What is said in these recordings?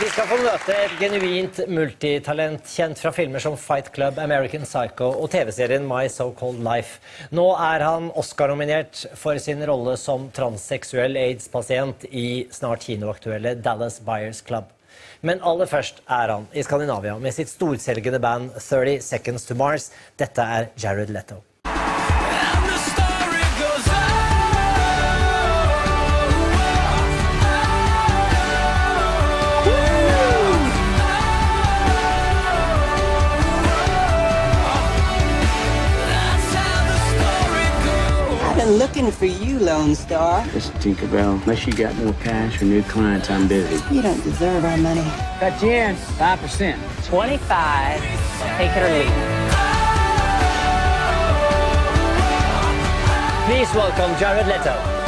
Vi skal få møte et genuint multitalent kjent fra filmer som Fight Club, American Psycho og TV-serien My So-Called Life. Nå er han Oscar-nominert for sin rolle som transseksuell aids-pasient i snart kinoaktuelle Dallas Buyers Club. Men aller først er han i Skandinavia med sitt storselgende band 30 Seconds to Mars. Dette er Jared Leto. Been looking for you, Lone Star. Listen, Tinkerbell, unless you got more cash or new clients, I'm busy. You don't deserve our money. Got you in, 5%. 25. Take it or leave it. Please welcome Jared Leto.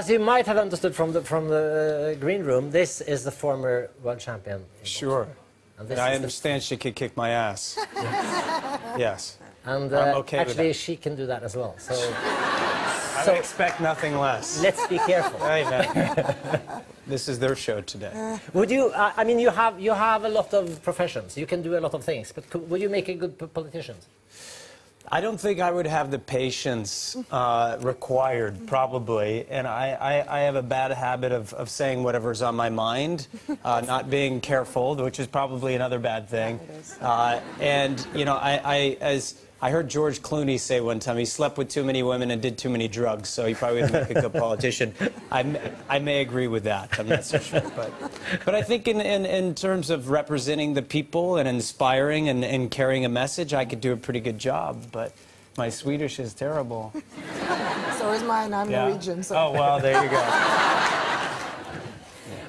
As you might have understood from the from the uh, green room, this is the former world champion. Sure. And And I understand she could kick my ass. yes. And I'm uh, okay with actually, she can do that as well. So I So- expect nothing less. let's be careful. This is their show today. Would you? Uh, I mean, you have you have a lot of professions. You can do a lot of things. But could, would you make a good politician? I don't think I would have the patience uh, required, probably. And I, I, I have a bad habit of, of saying whatever's on my mind, uh, not being careful, which is probably another bad thing. Uh, and, you know, I, I, as I heard George Clooney say one time, he slept with too many women and did too many drugs, so he probably wouldn't make a good politician. I may agree with that. I'm not so sure. But, but I think in, in, in terms of representing the people and inspiring and, and carrying a message, I could do a pretty good job. But my Swedish is terrible. So is mine. I'm Yeah. Norwegian. So. Oh, well, there you go.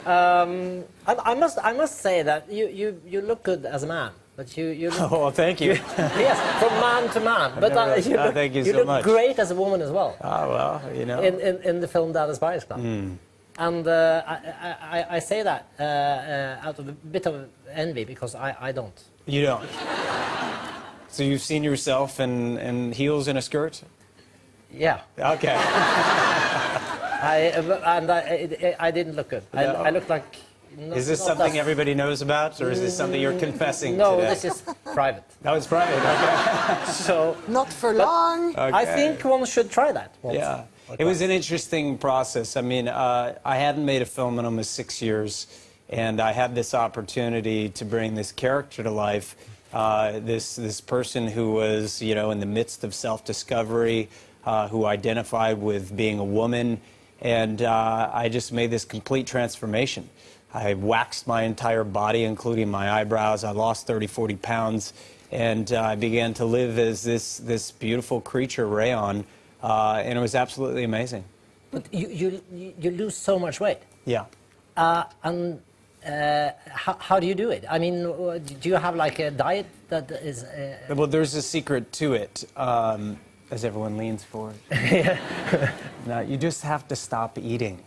Um, I, I must I must say that you, you, you look good as a man. But you you look, Oh, thank you. yes from man to man. But uh, never- you ah, look, thank you you so look much. great as a woman as well. Ah, well, you know. in, in, in the film Dallas Buyers Club. Hmm. And uh, I, I, I- say that uh, uh, out of a bit of envy because I, I don't. You don't. So you've seen yourself in, in heels and a skirt? Yeah, Okay. I, uh, and I, I, I didn't look good. I, I looked like. Not, Is this not something as- everybody knows about, or is this something you're confessing No, today? this is private. That was private. Okay. So Not for long. I think one should try that. Once. Yeah. It was an interesting process. I mean, uh, I hadn't made a film in almost six years, and I had this opportunity to bring this character to life. Uh, this this person who was, you know, in the midst of self-discovery, uh, who identified with being a woman, and uh, I just made this complete transformation. I waxed my entire body, including my eyebrows. I lost 30, 40 pounds, and uh, I began to live as this this beautiful creature, Rayon. Uh, and it was absolutely amazing. But you, you, you- lose so much weight. Yeah. Uh, and uh, how, how do you do it? I mean, do you have like a diet that is. Uh, Well, there's a secret to it, um, as everyone leans forward. no, you just have to stop eating.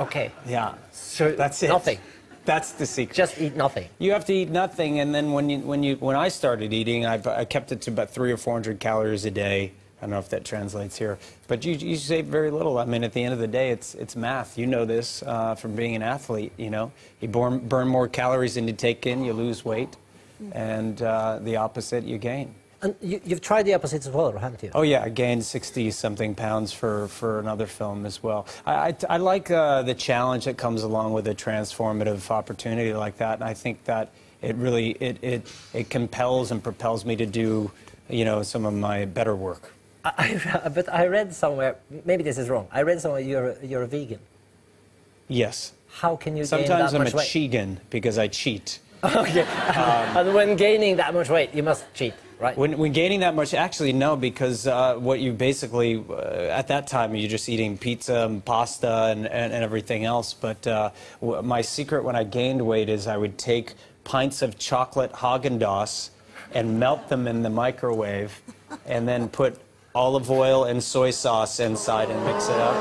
Okay. Yeah. So That's it. Nothing. That's the secret. Just eat nothing. You have to eat nothing, and then when you when you when I started eating, I, I kept it to about three or four hundred calories a day. I don't know if that translates here, but you you save very little. I mean, at the end of the day, it's it's math. You know this uh, from being an athlete. You know, you burn burn more calories than you take in, you lose weight, and uh, the opposite, you gain. And you, you've tried the opposite as well, haven't you? Oh yeah, I gained 60 something pounds for, for another film as well. I, I, I like uh, the challenge that comes along with a transformative opportunity like that, and I think that it really it, it, it compels and propels me to do, you know, some of my better work. I, but I read somewhere, maybe this is wrong. I read somewhere you're you're a vegan. Yes. How can you Sometimes gain that I'm a chegan because I cheat. okay. and when gaining that much weight, you must cheat, right? When, when gaining that much, actually no, because uh, what you basically uh, at that time you're just eating pizza and pasta and, and, and everything else. But uh, w- my secret when I gained weight is I would take pints of chocolate Haagen Dazs and melt them in the microwave, and then put olive oil and soy sauce inside and mix it up.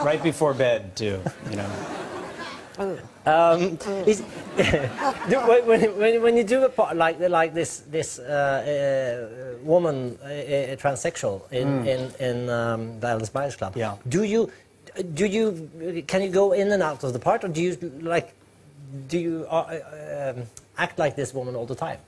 right before bed, too, you know. Is, when, when, when you do a part like like this this uh, uh, woman uh, uh, transsexual in in, in um, Dallas Buyers Club, Yeah. do you do you can you go in and out of the part, or do you like do you uh, uh, um, act like this woman all the time?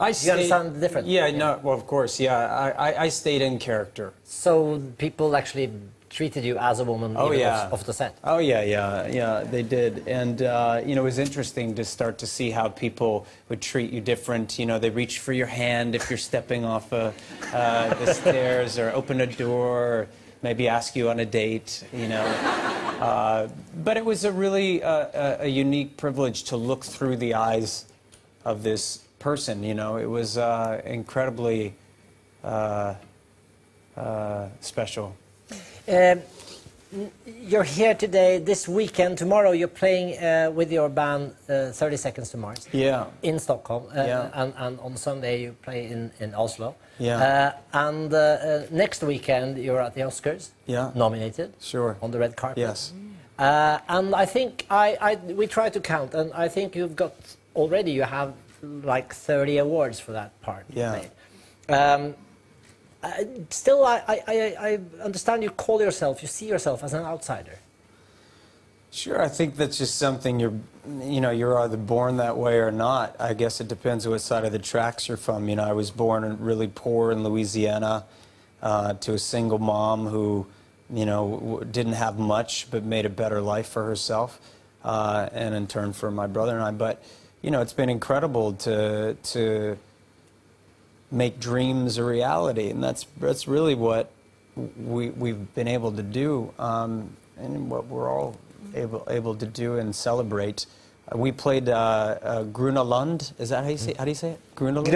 I you understand the difference? Yeah, no, well, of course, yeah. I, I, I stayed in character. So people actually treated you as a woman Oh yeah. off, off the set. Oh yeah, yeah, yeah. They did, and uh, you know, it was interesting to start to see how people would treat you different. You know, they reach for your hand if you're stepping off uh, uh, the stairs, or open a door, or maybe ask you on a date. You know, uh, but it was a really uh, a, a unique privilege to look through the eyes of this person. You know, it was uh, incredibly uh, uh. Um, you're here today, this weekend. Tomorrow you're playing uh, with your band uh, 30 Seconds to Mars Yeah. in Stockholm. Uh, Yeah. and, and on Sunday you play in, in Oslo. Yeah. Uh, and uh, uh, next weekend you're at the Oscars, Yeah. nominated Sure. on the red carpet. Yes. Uh, and I think I, I we try to count, and I think you've got already you have like 30 awards for that part. Yeah. Um, still, I, I, I, I understand you call yourself, you see yourself as an outsider. Sure, I think that's just something you're, you know, you're either born that way or not. I guess it depends what side of the tracks you're from. You know, I was born really poor in Louisiana uh, to a single mom who, you know, didn't have much but made a better life for herself, uh, and in turn for my brother and I. But, you know, it's been incredible to to make dreams a reality, and that's that's really what we we've been able to do, um, and what we're all able able to do and celebrate. Uh, we played uh, uh, Gröna Lund. Is that how you say? How do you say it? Gröna Lund.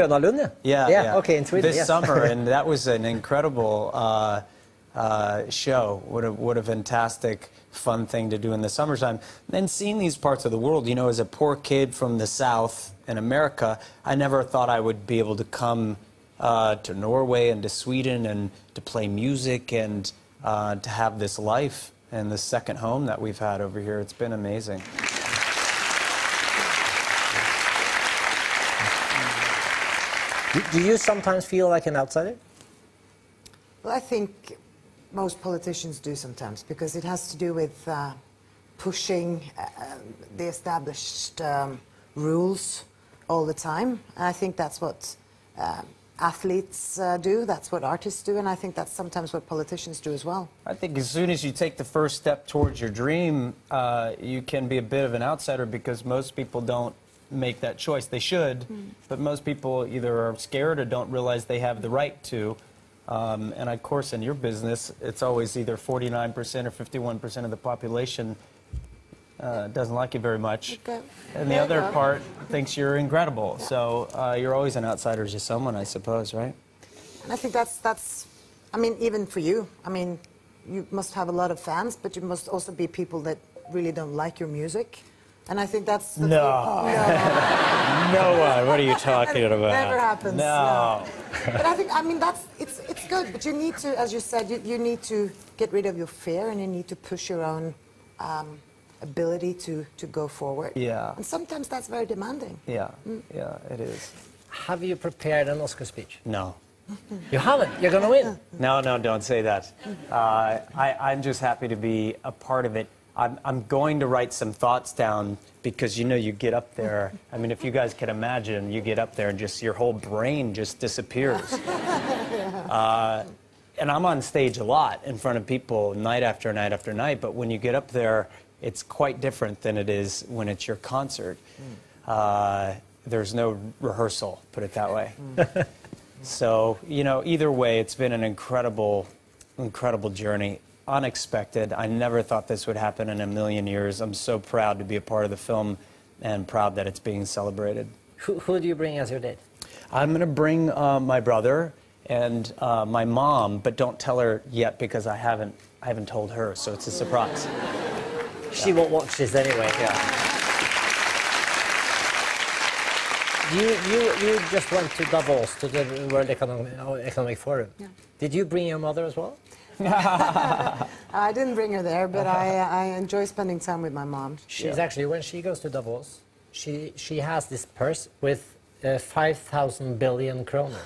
Yeah. Yeah, yeah. Okay, in Sweden. This yes. summer, and that was an incredible uh, show. What a what a fantastic, fun thing to do in the summertime. And seeing these parts of the world, you know, as a poor kid from the South in America, I never thought I would be able to come uh, to Norway and to Sweden and to play music and uh, to have this life and this second home that we've had over here. It's been amazing. do, do you sometimes feel like an outsider? Well, I think most politicians do sometimes because it has to do with uh, pushing uh, the established um, rules all the time. And I think that's what um athletes uh, do, that's what artists do, and I think that's sometimes what politicians do as well. I think as soon as you take the first step towards your dream, uh, you can be a bit of an outsider because most people don't make that choice. They should, but most people either are scared or don't realize they have the right to. Um, and of course, in your business, it's always either 49% or 51% of the population uh, doesn't like you very much. And the other go. part thinks you're incredible. So uh, you're always an outsider to someone, I suppose, right? And I think that's, that's, I mean, even for you, I mean, you must have a lot of fans, but you must also be people that really don't like your music. And I think that's... that's No. no. No one. What are you talking about? Never happens. No. But I think, I mean, that's, it's, it's good, but you need to, as you said, you, you need to get rid of your fear and you need to push your own um, ability to, to go forward. Yeah. And sometimes that's very demanding. Yeah, yeah, it is. Have you prepared an Oscar speech? No. You haven't. You're gonna win. No, no, don't say that. Uh, I, I'm just happy to be a part of it. I'm, I'm going to write some thoughts down because you know you get up there. I mean, if you guys can imagine, you get up there and just your whole brain just disappears. Uh, and I'm on stage a lot in front of people night after night after night. But when you get up there, it's quite different than it is when it's your concert. Uh, there's no rehearsal, put it that way. So, you know, either way, it's been an incredible, incredible journey. Unexpected. I never thought this would happen in a million years. I'm so proud to be a part of the film and proud that it's being celebrated. Who, who do you bring as your date? I'm going to bring uh, my brother and uh, my mom, but don't tell her yet because I haven't, I haven't told her, so it's a surprise. She won't watch this anyway. Yeah. You, you, you just went to Davos, to the World Economic, Economic Forum. Yeah. Did you bring your mother as well? I didn't bring her there, but I, I enjoy spending time with my mom. She's actually, when she goes to Davos, she, she has this purse with uh, 5,000 billion kroner.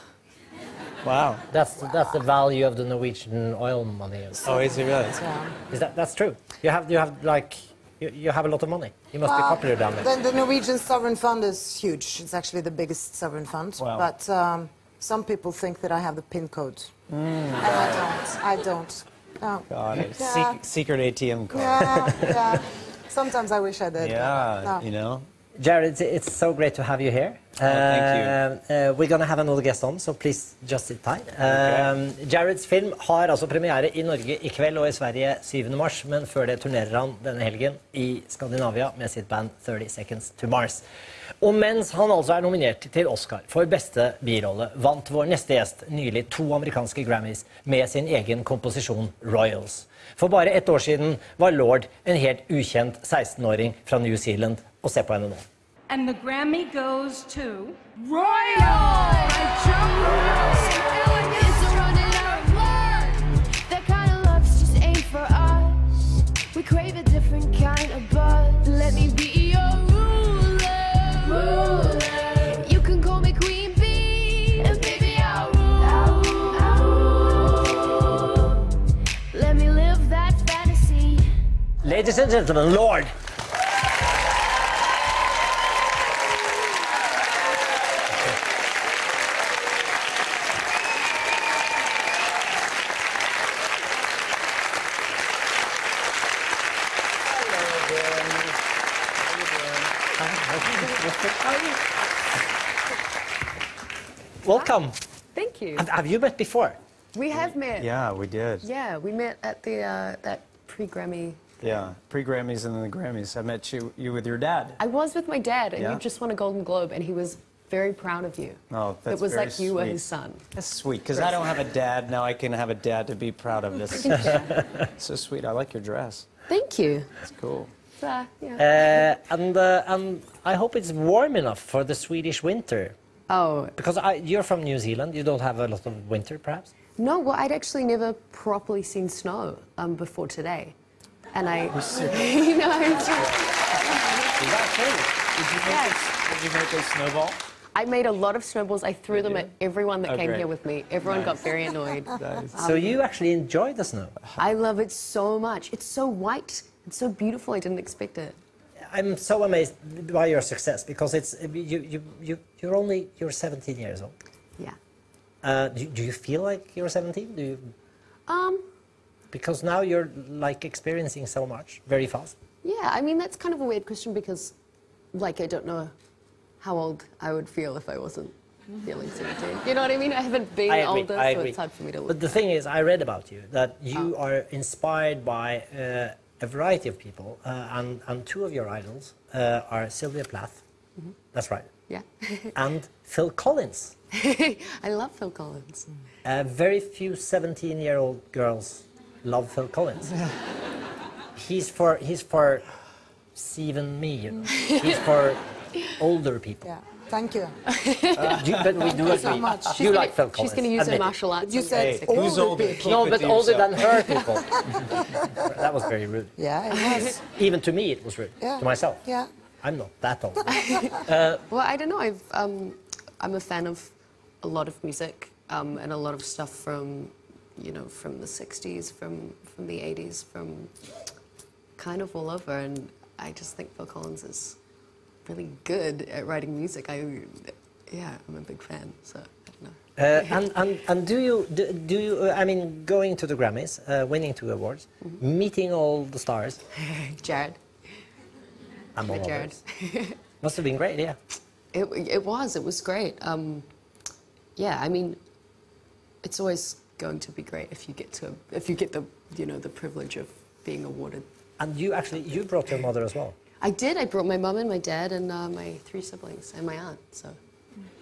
Wow. That's, that's the value of the Norwegian oil money. Oh, is it really? Yeah. Is that, that's true? You have, you have like, you, you have a lot of money. You must be popular down there. The, the Norwegian sovereign fund is huge. It's actually the biggest sovereign fund. Wow. But um, some people think that I have the PIN code. Mm. And I don't. I don't. No. Got it. Yeah. Sec- secret ATM card. Yeah, yeah. Sometimes I wish I did. Yeah, no. you know. Jared, it's- so great to have you here. thank Uh, uh, we're gonna have another guest on, so please just sit tight. Um, Jareds film har altså premiere i Norge i kveld og i Sverige 7. mars, men før det turnerer han denne helgen i Skandinavia med sitt band 30 Seconds to Mars. Og mens han altså er nominert til Oscar for beste birolle, vant vår neste gjest nylig to amerikanske Grammys med sin egen komposisjon Royals. For bare ett år siden var Lord en helt ukjent 16-åring fra New Zealand. Og se på henne nå. And the Grammy goes to Royal Ladies and gentlemen, Lorde! Welcome. Thank you. Have, have you met before? We have met. Yeah, we did. Yeah, we met at the uh, that pre-Grammy. Yeah, pre-Grammys and then the Grammys. I met you, you with your dad. I was with my dad, and Yeah? you just won a Golden Globe, and he was very proud of you. Oh, that's It was very like you were his son. That's sweet, because I don't have a dad. Now I can have a dad to be proud of this. so sweet. I like your dress. Thank you. It's cool. Uh, yeah. Uh, and, uh, and I hope it's warm enough for the Swedish winter. oh Because I, you're from New Zealand, you don't have a lot of winter, perhaps? no, well, I'd actually never properly seen snow um, before today, and I. you know, I'm just- Is that true? Did you make, Yes. a, did you make a snowball? I made a lot of snowballs. I threw them at everyone that Oh, came great. here with me. Everyone got very annoyed. Nice. so you actually enjoy the snow. I love it so much. It's so white. It's so beautiful. I didn't expect it. I'm so amazed by your success because it's you, you, you, you're only you're 17 years old. Yeah. Uh, do, do you feel like you're 17? Do you, Um. Because now you're like experiencing so much very fast. Yeah, I mean that's kind of a weird question because, like, I don't know how old I would feel if I wasn't feeling 17. You know what I mean? I haven't been I agree. older, I so it's hard for me to. But the thing is, I read about you that you are inspired by uh, a variety of people, uh, and, and two of your idols uh, are Sylvia Plath. That's right. yeah. And Phil Collins. I love Phil Collins. Uh, very few 17-year-old girls love Phil Collins. he's for he's for Stephen me, you know. He's for older people. Yeah. Thank you. Do you, but we do you so agree. much. You She's like Phil Collins. She's going to use her martial arts. You on said Jessica. Who's older older? people. Keep No, but older than her people. that was very rude. Yeah, it was. Even to me, it was rude. Yeah. To myself. Yeah. I'm not that old. Well, I don't know. I've, um, I'm a fan of a lot of music um, and a lot of stuff from, you know, from the 60s, from, from the 80s, from kind of all over. And I just think Phil Collins is really good at writing music. I, yeah, I'm a big fan. So I don't know. Uh, and, and, and do you, do, do you uh, I mean, going to the Grammys, uh, winning two awards, Mm-hmm. meeting all the stars, Jared. among Hi, Jared. must have been great, yeah. It, it was. It was great. Um, yeah, I mean, it's always going to be great if you get to if you get the you know the privilege of being awarded. And you actually, you brought your mother as well. I did. I brought my mum and my dad and uh, my three siblings and my aunt. So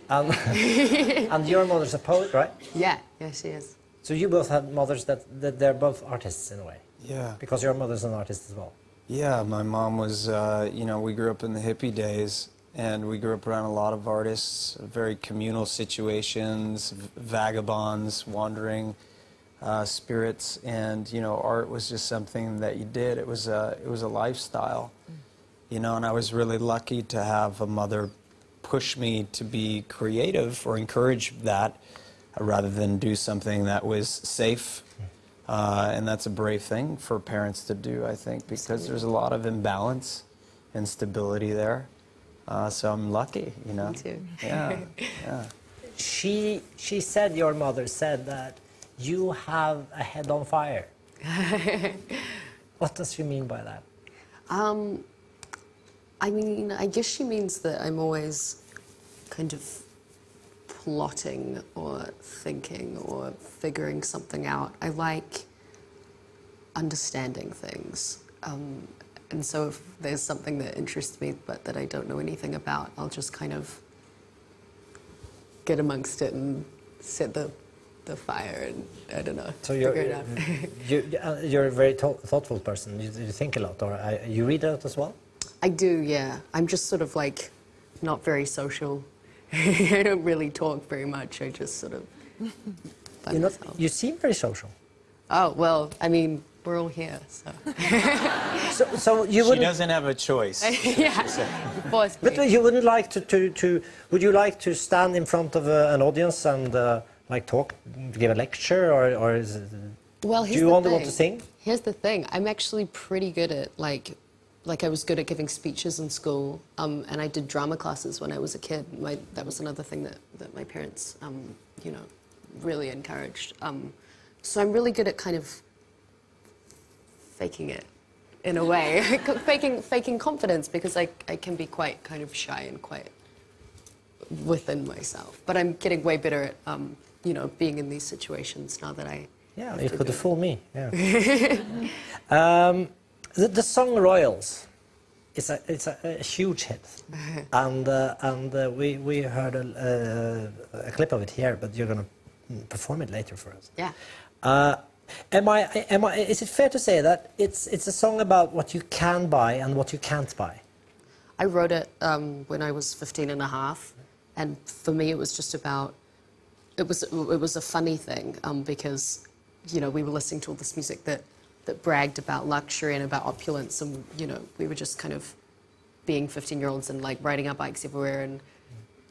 And, and your mother's a poet, right? yeah, yeah, she is. So you both had mothers that, that they're both artists in a way. Yeah. Because your mother's an artist as well. Yeah, my mom was, uh, you know, we grew up in the hippie days, and we grew up around a lot of artists, very communal situations, vagabonds, wandering uh, spirits, and you know, art was just something that you did. It was a it was a lifestyle, you know. And I was really lucky to have a mother push me to be creative or encourage that, uh, rather than do something that was safe. Uh, and that's a brave thing for parents to do, I think, because there's a lot of imbalance and stability there. Uh, so I'm lucky, you know. Me too. Yeah, yeah. She, she said, your mother said that you have a head on fire. what does she mean by that? Um, I mean, I guess she means that I'm always kind of plotting or thinking or figuring something out. I like understanding things. Um, and so if there's something that interests me but that I don't know anything about, I'll just kind of get amongst it and set the, the fire and, I don't know, So you're, figure it out. you, uh, you're a very thought- thoughtful person. You, you think a lot, or uh, you read a lot as well? I do, yeah. I'm just sort of like not very social. I don't really talk very much. I just sort of. You're not, you seem very social. Oh well, I mean, we're all here, so. So, so you She wouldn't. doesn't have a choice. yeah, forced me. But you wouldn't like to, to, to would you like to stand in front of uh, an audience and uh, like talk, give a lecture, or, or is it, Well, do you the only thing. want to sing? Here's the thing. I'm actually pretty good at like, like I was good at giving speeches in school, um, and I did drama classes when I was a kid. My, that was another thing that, that my parents, um, you know, really encouraged. Um, so I'm really good at kind of faking it, in a way, faking faking confidence because I I can be quite kind of shy and quite within myself. But I'm getting way better at um, you know being in these situations now that I. Yeah, you could do have it. fooled me. Yeah. um, the, the song Royals is a it's a, a huge hit, and uh, and uh, we we heard a, uh, a clip of it here, but you're gonna perform it later for us. Yeah. Am I am I? Is it fair to say that it's it's a song about what you can buy and what you can't buy? I wrote it um, when I was 15 and a half, and for me it was just about, it was, it was a funny thing um, because, you know, we were listening to all this music that, that bragged about luxury and about opulence, and, you know, we were just kind of being 15 year olds and like riding our bikes everywhere and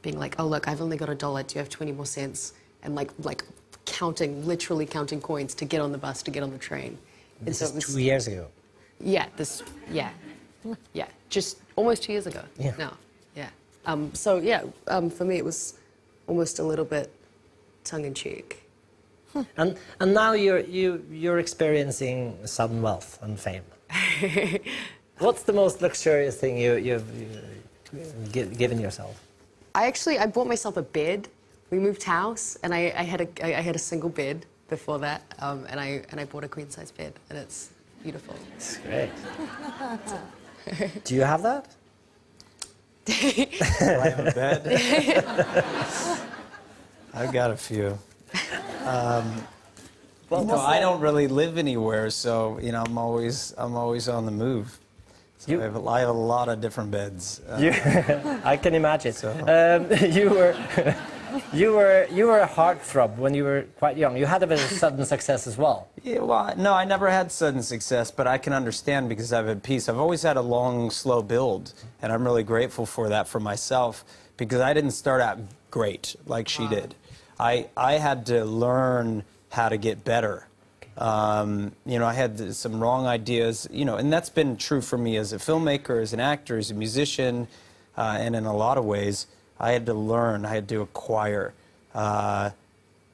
being like, oh, look, I've only got a dollar, do you have 20 more cents? And like, like counting, literally counting coins to get on the bus, to get on the train. And This so was- two years ago. yeah, this, yeah, yeah, just almost two years ago. Yeah. Now, yeah. Um, so yeah, um, for me it was almost a little bit tongue in cheek. And and now you're you you're experiencing sudden wealth and fame. What's the most luxurious thing you you've you, gi- given yourself? I actually I bought myself a bed. We moved house, and I, I had a I I had a single bed before that, um, and I and I bought a queen size bed, and it's beautiful. It's great. Do you have that? I have a bed. I've got a few. Um, Well, you know, I don't really live anywhere, so you know, I'm always I'm always on the move. So You- I, have a, I have a lot of different beds. Uh, You, I can imagine. So- Um, you were, you were, you were a heartthrob when you were quite young. You had a bit of sudden success as well. Yeah, well, no, I never had sudden success, but I can understand because I've had peace. I've always had a long, slow build, and I'm really grateful for that for myself because I didn't start out great like she did. I, I had to learn how to get better. Um, you know, I had some wrong ideas, you know, and that's been true for me as a filmmaker, as an actor, as a musician, uh, and in a lot of ways, I had to learn, I had to acquire. Uh,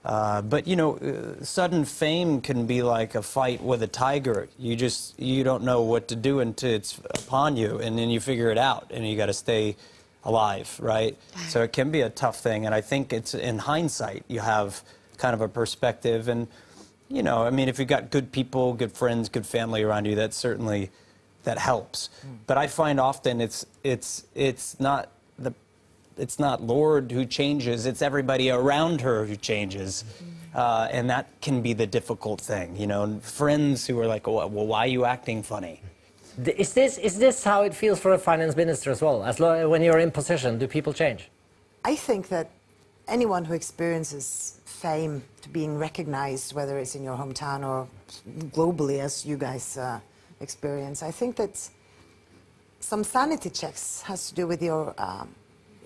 uh, but you know, uh, sudden fame can be like a fight with a tiger. You just you don't know what to do until it's upon you, and then you figure it out, and you got to stay alive, right? So it can be a tough thing, and I think it's in hindsight you have kind of a perspective, and you know, I mean, if you've got good people, good friends, good family around you, that certainly that helps. But I find often it's it's it's not it's not Lorde who changes, it's everybody around her who changes. Uh, and that can be the difficult thing, you know. And friends who are like, well, well, why are you acting funny? is this is this how it feels for a finance minister as well? As lo- when you're in position, do people change? I think that anyone who experiences fame to being recognized, whether it's in your hometown or globally, as you guys uh, experience, I think that some sanity checks has to do with your, um,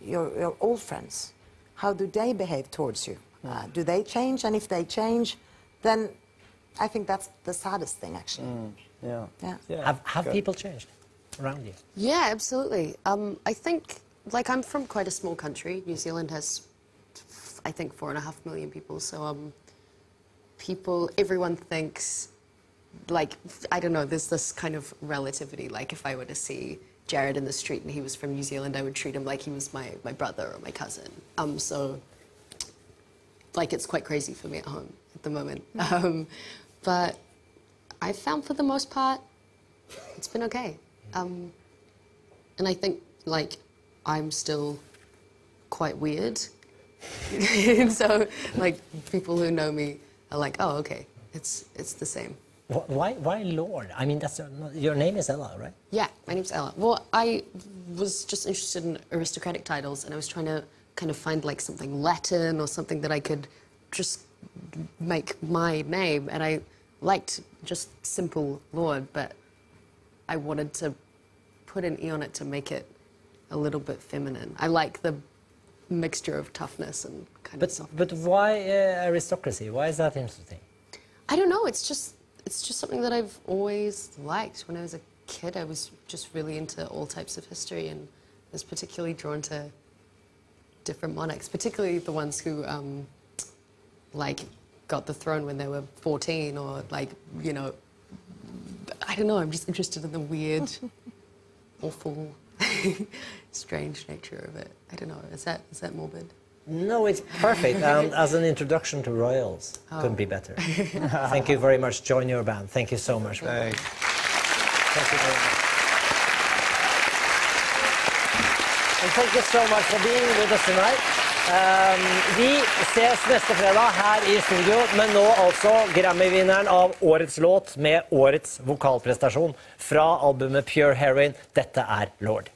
your, your old friends. How do they behave towards you? Uh, do they change? And if they change, then I think that's the saddest thing, actually. Yeah. Yeah. have have good. people changed around you? Yeah, absolutely. Um, I think, like, I'm from quite a small country. New Zealand has, I think, four and a half million people. So, um, people, everyone thinks, like, I don't know, there's this kind of relativity. Like, if I were to see Jared in the street and he was from New Zealand, I would treat him like he was my, my brother or my cousin. Um, so, like, it's quite crazy for me at home at the moment. Um, but I found for the most part, it's been okay. Um, and I think, like, I'm still quite weird. and so, like, people who know me are like, oh, okay, it's, it's the same. Wh- Why why Lorde? I mean, that's your name is Ella, right? Yeah, my name's Ella. Well, I was just interested in aristocratic titles, and I was trying to kind of find like something Latin or something that I could just make my name. And I liked just simple Lord, but I wanted to put an E on it to make it a little bit feminine. I like the mixture of toughness and kind But of soft. but why uh, aristocracy? Why is that interesting? I don't know. It's just it's just something that I've always liked. When I was a kid, I was just really into all types of history and was particularly drawn to different monarchs, particularly the ones who um, like got the throne when they were 14 or like you know I don't know. I'm just interested in the weird, awful, strange nature of it. I don't know. Is that is that morbid? No, it's perfect. And as an introduction to royals, couldn't be better. Thank you very much. Join your band. Thank you so much. Thanks. Thank you very much. And thank you so much for being with us tonight. Um, vi ses neste fredag her i studio, men nå altså Grammy-vinneren av årets låt med årets vokalprestasjon fra albumet Pure Heroin. Dette er Lord.